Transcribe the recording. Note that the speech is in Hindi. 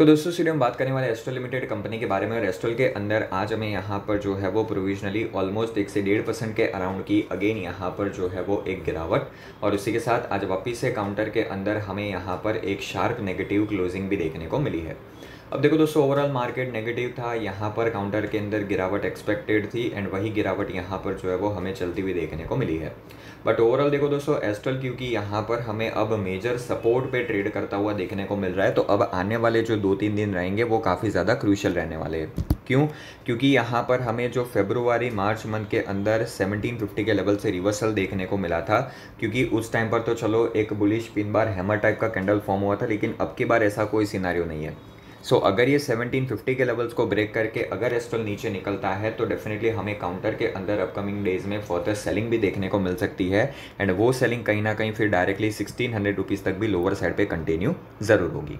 तो दोस्तों, सीधे हम बात करने वाले एस्ट्रोल लिमिटेड कंपनी के बारे में। और एस्ट्रल के अंदर आज हमें यहाँ पर जो है वो प्रोविजनली ऑलमोस्ट एक से डेढ़ परसेंट के अराउंड की अगेन यहाँ पर जो है वो एक गिरावट। और उसी के साथ आज वापिस से काउंटर के अंदर हमें यहाँ पर एक शार्प नेगेटिव क्लोजिंग भी देखने को मिली है। अब देखो दोस्तों ओवरऑल मार्केट नेगेटिव था, यहाँ पर काउंटर के अंदर गिरावट एक्सपेक्टेड थी एंड वही गिरावट यहाँ पर जो है वो हमें चलती हुई देखने को मिली है। बट ओवरऑल देखो दोस्तों एस्ट्रल क्योंकि यहाँ पर हमें अब मेजर सपोर्ट पे ट्रेड करता हुआ देखने को मिल रहा है तो अब आने वाले जो दो तीन दिन रहेंगे वो काफ़ी ज़्यादा क्रूशल रहने वाले हैं। क्यों? क्योंकि यहाँ पर हमें जो फेब्रुआरी मार्च मंथ के अंदर 1750 के लेवल से रिवर्सल देखने को मिला था, क्योंकि उस टाइम पर तो चलो एक bullish pin bar hammer type का कैंडल फॉर्म हुआ था, लेकिन अब की बार ऐसा कोई सिनारियो नहीं है। सो so, अगर ये 1750 के लेवल्स को ब्रेक करके अगर एस्ट्रल नीचे निकलता है तो डेफिनेटली हमें काउंटर के अंदर अपकमिंग डेज़ में फर्दर सेलिंग भी देखने को मिल सकती है। एंड वो सेलिंग कहीं ना कहीं फिर डायरेक्टली सिक्सटीन हंड्रेड रुपीज़ तक भी लोअर साइड पर कंटिन्यू ज़रूर होगी।